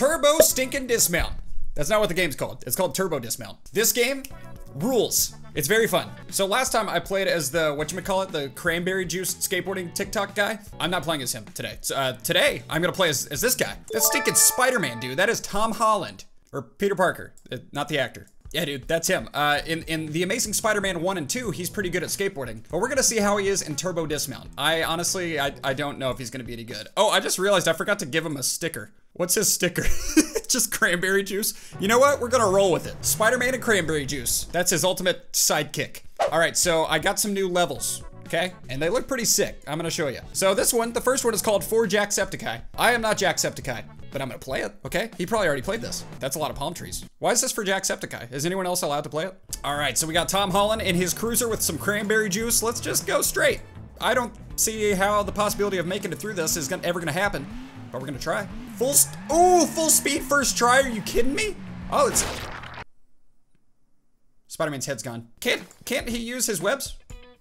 Turbo Stinking Dismount. That's not what the game's called. It's called Turbo Dismount. This game rules. It's very fun. So last time I played as the, whatchamacallit, the cranberry juice skateboarding TikTok guy. I'm not playing as him today. So, uh, today, I'm gonna play as, as this guy. That's stinking Spider-Man, dude. That is Tom Holland. Or Peter Parker, uh, not the actor. Yeah, dude, that's him. Uh, in, in The Amazing Spider-Man 1 and 2, he's pretty good at skateboarding. But we're gonna see how he is in Turbo Dismount. I honestly, I, I don't know if he's gonna be any good. Oh, I just realized I forgot to give him a sticker. What's his sticker? just cranberry juice. You know what? We're gonna roll with it. Spider-Man and cranberry juice. That's his ultimate sidekick. All right, so I got some new levels. Okay, and they look pretty sick. I'm gonna show you. So this one, the first one is called For Jacksepticeye. I am not Jacksepticeye, but I'm gonna play it, okay? He probably already played this. That's a lot of palm trees. Why is this for Jacksepticeye? Is anyone else allowed to play it? All right, so we got Tom Holland in his cruiser with some cranberry juice. Let's just go straight. I don't see how the possibility of making it through this is gonna, ever gonna happen, but we're gonna try. Full, oh, full speed first try, are you kidding me? Oh, it's, Spider-Man's head's gone. Can't, can't he use his webs?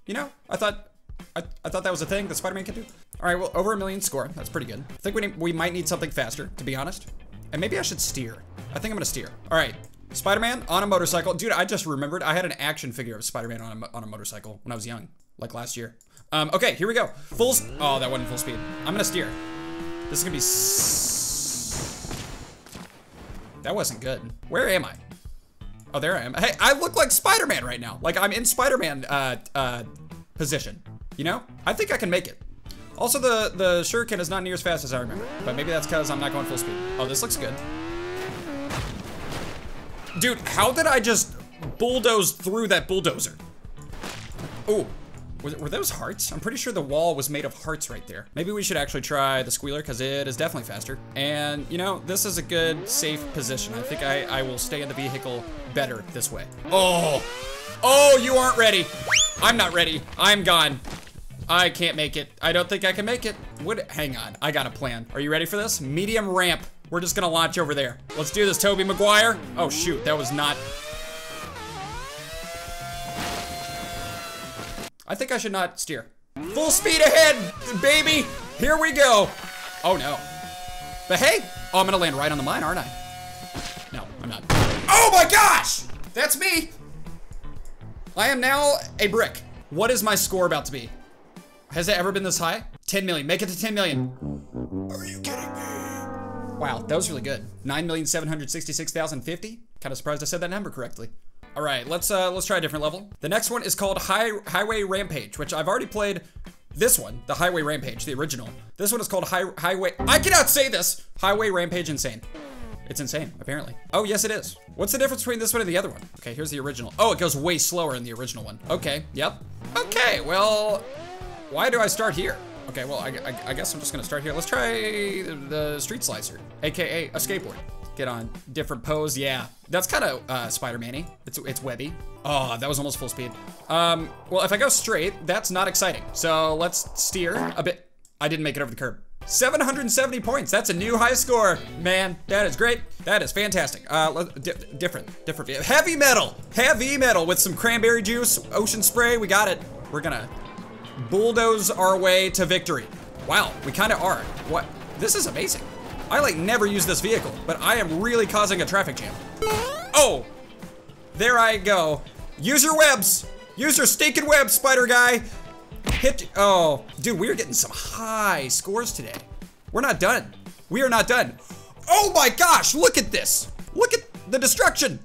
You know, I thought, I, I thought that was a thing that Spider-Man could do. All right, well, over a million score. That's pretty good. I think we, we might need something faster, to be honest. And maybe I should steer. I think I'm gonna steer. All right, Spider-Man on a motorcycle. Dude, I just remembered I had an action figure of Spider-Man on a, on a motorcycle when I was young, like last year. Um, okay, here we go. Full, oh, that wasn't full speed. I'm gonna steer. This is gonna be that wasn't good. Where am I? Oh, there I am. Hey, I look like Spider-Man right now. Like I'm in Spider-Man uh, uh, position. You know? I think I can make it. Also, the, the shuriken is not near as fast as I remember. But maybe that's because I'm not going full speed. Oh, this looks good. Dude, how did I just bulldoze through that bulldozer? Oh, were those hearts? I'm pretty sure the wall was made of hearts right there. Maybe we should actually try the squealer because it is definitely faster. And you know, this is a good safe position. I think I, I will stay in the vehicle better this way. Oh, oh, you aren't ready. I'm not ready. I'm gone. I can't make it. I don't think I can make it. What, hang on, I got a plan. Are you ready for this? Medium ramp. We're just gonna launch over there. Let's do this, Tobey Maguire. Oh shoot, that was not, I think I should not steer. Full speed ahead, baby. Here we go. Oh no. But hey, oh, I'm gonna land right on the mine, aren't I? No, I'm not. Oh my gosh! That's me. I am now a brick. What is my score about to be? Has it ever been this high? 10 million, make it to 10 million. Are you kidding me? Wow, that was really good. 9,766,050? Kind of surprised I said that number correctly. All right, let's uh, let's try a different level. The next one is called High Highway Rampage, which I've already played. This one, the Highway Rampage, the original. This one is called High Highway. I cannot say this. Highway Rampage Insane. It's insane, apparently. Oh, yes, it is. What's the difference between this one and the other one? Okay, here's the original. Oh, it goes way slower in the original one. Okay, yep. Okay, well, why do I start here? Okay, well, I, I, I guess I'm just gonna start here. Let's try the, the Street Slicer, AKA a skateboard get on different pose. Yeah, that's kind of uh, Spider-Man-y. It's, it's webby. Oh, that was almost full speed. Um, well, if I go straight, that's not exciting. So let's steer a bit. I didn't make it over the curb. 770 points. That's a new high score. Man, that is great. That is fantastic. Uh, di different, different. View. Heavy metal. Heavy metal with some cranberry juice, ocean spray. We got it. We're gonna bulldoze our way to victory. Wow, we kind of are. What? This is amazing. I like never use this vehicle, but I am really causing a traffic jam. Oh, there I go. Use your webs. Use your stinking webs, spider guy. Hit, oh, dude, we are getting some high scores today. We're not done. We are not done. Oh my gosh, look at this. Look at the destruction.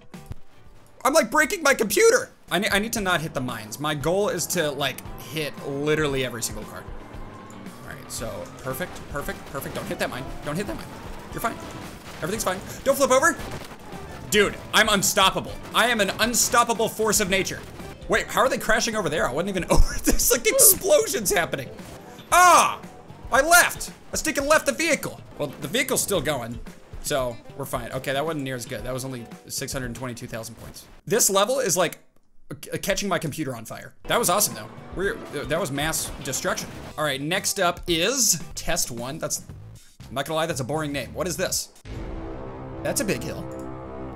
I'm like breaking my computer. I, ne I need to not hit the mines. My goal is to like hit literally every single card. So, perfect, perfect, perfect. Don't hit that mine. Don't hit that mine. You're fine. Everything's fine. Don't flip over. Dude, I'm unstoppable. I am an unstoppable force of nature. Wait, how are they crashing over there? I wasn't even over. There's like explosions happening. Ah! I left. I sticking left the vehicle. Well, the vehicle's still going. So, we're fine. Okay, that wasn't near as good. That was only 622,000 points. This level is like Uh, catching my computer on fire. That was awesome though. We're, uh, that was mass destruction. All right, next up is test one. That's, I'm not gonna lie, that's a boring name. What is this? That's a big hill.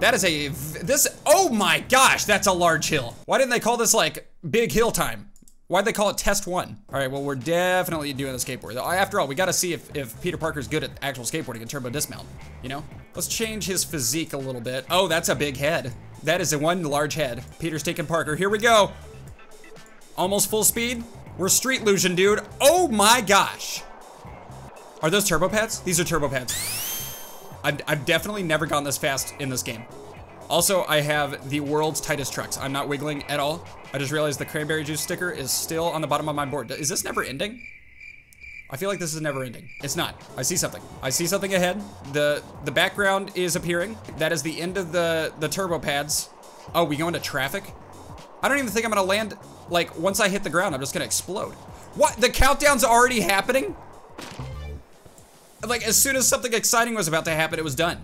That is a, this, oh my gosh, that's a large hill. Why didn't they call this like big hill time? Why'd they call it test one? All right, well, we're definitely doing the skateboard. After all, we gotta see if, if Peter Parker's good at actual skateboarding and turbo dismount, you know? Let's change his physique a little bit. Oh, that's a big head. That is a one large head. Peter's taking Parker, here we go. Almost full speed. We're street illusion, dude. Oh my gosh. Are those turbo pads? These are turbo pads. I've, I've definitely never gone this fast in this game. Also, I have the world's tightest trucks. I'm not wiggling at all. I just realized the cranberry juice sticker is still on the bottom of my board. Is this never ending? I feel like this is never ending. It's not. I see something. I see something ahead. The the background is appearing. That is the end of the, the turbo pads. Oh, we go into traffic? I don't even think I'm gonna land, like, once I hit the ground, I'm just gonna explode. What? The countdown's already happening? Like, as soon as something exciting was about to happen, it was done.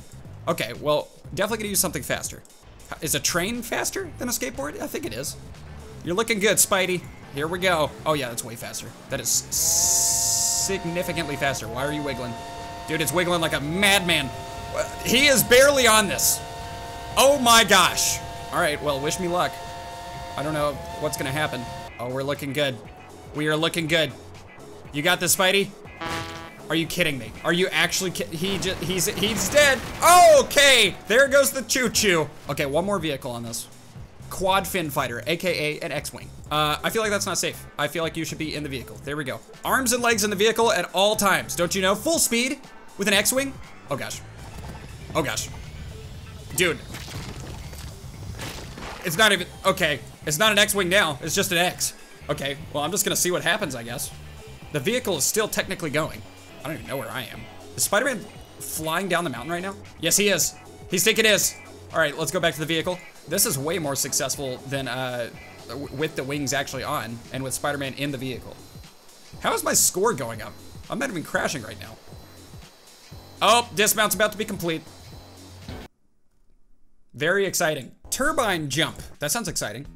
Okay, well, definitely gonna use something faster. Is a train faster than a skateboard? I think it is. You're looking good, Spidey. Here we go. Oh yeah, that's way faster. That is significantly faster. Why are you wiggling? Dude, it's wiggling like a madman. He is barely on this. Oh my gosh. All right, well, wish me luck. I don't know what's gonna happen. Oh, we're looking good. We are looking good. You got this, Spidey? Are you kidding me? Are you actually He just, he's, he's dead. Okay, there goes the choo-choo. Okay, one more vehicle on this. Quad fin fighter, AKA an X-Wing. Uh, I feel like that's not safe. I feel like you should be in the vehicle. There we go. Arms and legs in the vehicle at all times. Don't you know? Full speed with an X-Wing. Oh gosh. Oh gosh. Dude. It's not even, okay. It's not an X-Wing now. It's just an X. Okay, well, I'm just gonna see what happens, I guess. The vehicle is still technically going. I don't even know where I am. Is Spider-Man flying down the mountain right now? Yes, he is. He's taking his. All right, let's go back to the vehicle. This is way more successful than uh, with the wings actually on and with Spider-Man in the vehicle. How is my score going up? I'm not even crashing right now. Oh, dismount's about to be complete. Very exciting. Turbine jump. That sounds exciting.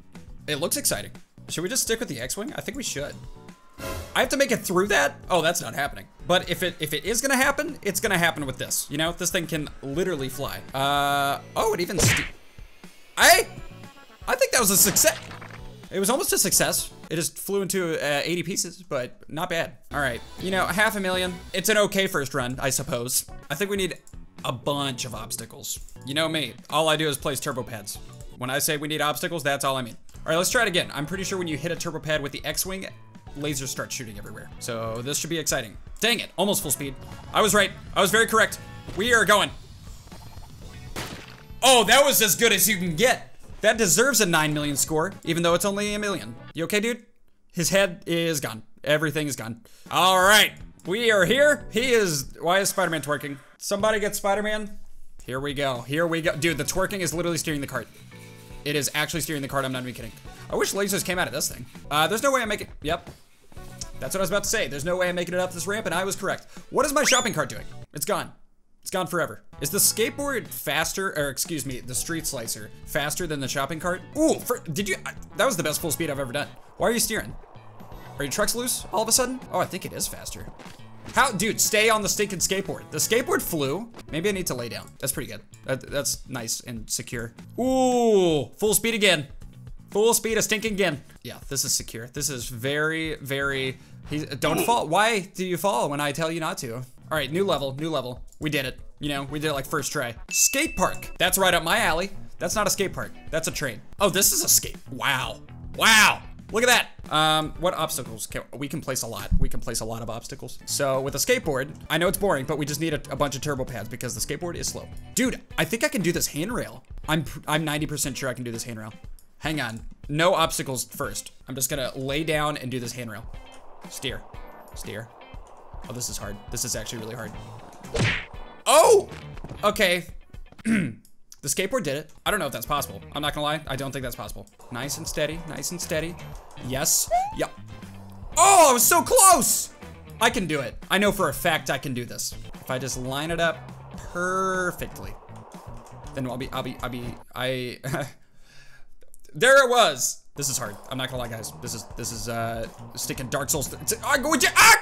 It looks exciting. Should we just stick with the X-Wing? I think we should. I have to make it through that? Oh, that's not happening. But if it if it is gonna happen, it's gonna happen with this. You know, this thing can literally fly. Uh, oh, it even I, I think that was a success. It was almost a success. It just flew into uh, 80 pieces, but not bad. All right, you know, half a million. It's an okay first run, I suppose. I think we need a bunch of obstacles. You know me, all I do is place turbo pads. When I say we need obstacles, that's all I mean. All right, let's try it again. I'm pretty sure when you hit a turbo pad with the X-Wing, lasers start shooting everywhere. So this should be exciting. Dang it, almost full speed. I was right, I was very correct. We are going. Oh, that was as good as you can get. That deserves a 9 million score, even though it's only a million. You okay, dude? His head is gone. Everything is gone. All right, we are here. He is, why is Spider-Man twerking? Somebody get Spider-Man. Here we go, here we go. Dude, the twerking is literally steering the cart. It is actually steering the cart, I'm not even kidding. I wish lasers came out of this thing. Uh, there's no way I'm making, yep. That's what I was about to say. There's no way I'm making it up this ramp, and I was correct. What is my shopping cart doing? It's gone. It's gone forever. Is the skateboard faster, or excuse me, the street slicer, faster than the shopping cart? Ooh, for, did you, that was the best full speed I've ever done. Why are you steering? Are your trucks loose all of a sudden? Oh, I think it is faster. How, dude, stay on the stinking skateboard. The skateboard flew. Maybe I need to lay down. That's pretty good. That, that's nice and secure. Ooh, full speed again. Full speed of stinking again. Yeah, this is secure. This is very, very, don't fall. Why do you fall when I tell you not to? All right, new level, new level. We did it. You know, we did it like first try. Skate park. That's right up my alley. That's not a skate park. That's a train. Oh, this is a skate. Wow. Wow. Look at that. Um, what obstacles can, we can place a lot. We can place a lot of obstacles. So with a skateboard, I know it's boring, but we just need a, a bunch of turbo pads because the skateboard is slow. Dude, I think I can do this handrail. I'm, I'm 90% sure I can do this handrail. Hang on. No obstacles first. I'm just gonna lay down and do this handrail. Steer. Steer. Oh, this is hard. This is actually really hard. Oh! Okay. The skateboard did it. I don't know if that's possible. I'm not gonna lie. I don't think that's possible. Nice and steady, nice and steady. Yes. Yep. Oh, I was so close! I can do it. I know for a fact I can do this. If I just line it up perfectly, then I'll be, I'll be, I'll be, I, there it was. This is hard. I'm not gonna lie, guys. This is, this is, uh, sticking Dark Souls. I go, ah!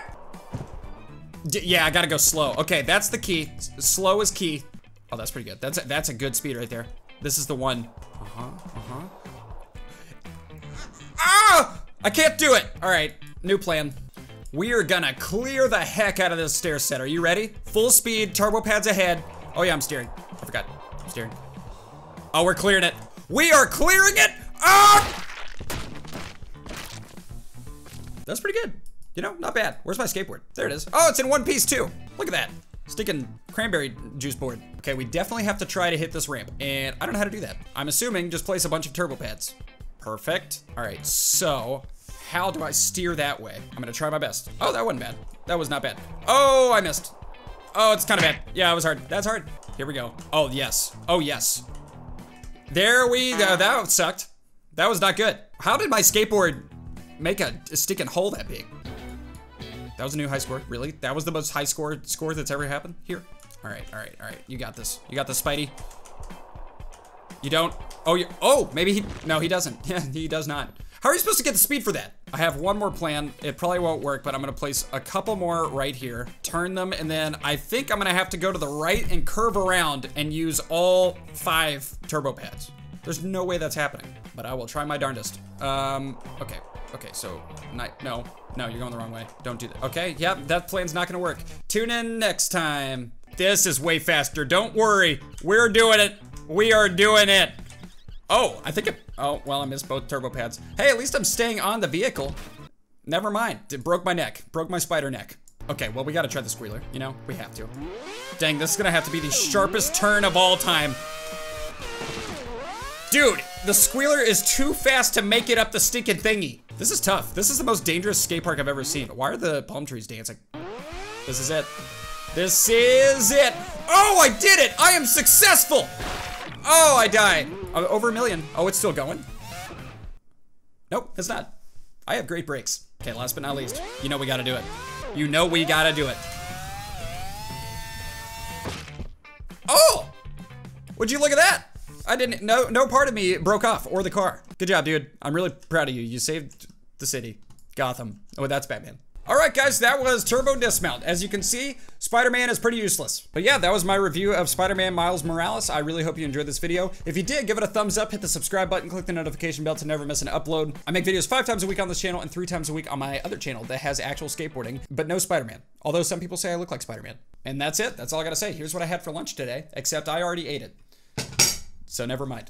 Yeah, I gotta go slow. Okay, that's the key. Slow is key. Oh, that's pretty good. That's a, that's a good speed right there. This is the one. Uh-huh, uh-huh. Ah! I can't do it. All right, new plan. We are gonna clear the heck out of this stair set. Are you ready? Full speed, turbo pads ahead. Oh yeah, I'm steering. I forgot. I'm steering. Oh, we're clearing it. We are clearing it. Ah! That's pretty good. You know, not bad. Where's my skateboard? There it is. Oh, it's in one piece too. Look at that. Sticking cranberry juice board. Okay, we definitely have to try to hit this ramp. And I don't know how to do that. I'm assuming just place a bunch of turbo pads. Perfect. All right, so how do I steer that way? I'm gonna try my best. Oh, that wasn't bad. That was not bad. Oh, I missed. Oh, it's kind of bad. Yeah, it was hard. That's hard. Here we go. Oh, yes. Oh, yes. There we go. That sucked. That was not good. How did my skateboard make a, a sticking hole that big? That was a new high score. Really? That was the most high score score that's ever happened here? All right, all right, all right. You got this. You got this, Spidey. You don't? Oh, you, oh, maybe he, no, he doesn't. Yeah, he does not. How are you supposed to get the speed for that? I have one more plan. It probably won't work, but I'm gonna place a couple more right here, turn them, and then I think I'm gonna have to go to the right and curve around and use all five turbo pads. There's no way that's happening, but I will try my darndest. Um, okay, okay, so, no, no, you're going the wrong way. Don't do that. Okay, yep, that plan's not gonna work. Tune in next time. This is way faster, don't worry. We're doing it. We are doing it. Oh, I think it, oh, well, I missed both turbo pads. Hey, at least I'm staying on the vehicle. Never mind, it broke my neck, broke my spider neck. Okay, well, we gotta try the squealer, you know? We have to. Dang, this is gonna have to be the sharpest turn of all time. Dude, the squealer is too fast to make it up the stinking thingy. This is tough. This is the most dangerous skate park I've ever seen. Why are the palm trees dancing? This is it. This is it. Oh, I did it! I am successful! Oh, I died. Uh, over a million. Oh, it's still going? Nope, it's not. I have great brakes. Okay, last but not least, you know we gotta do it. You know we gotta do it. Oh! Would you look at that? I didn't, no, no part of me broke off, or the car. Good job, dude. I'm really proud of you. You saved the city. Gotham. Oh, that's Batman. All right, guys, that was Turbo Dismount. As you can see, Spider-Man is pretty useless. But yeah, that was my review of Spider-Man Miles Morales. I really hope you enjoyed this video. If you did, give it a thumbs up, hit the subscribe button, click the notification bell to never miss an upload. I make videos five times a week on this channel and three times a week on my other channel that has actual skateboarding, but no Spider-Man. Although some people say I look like Spider-Man. And that's it. That's all I gotta say. Here's what I had for lunch today, except I already ate it. So never mind.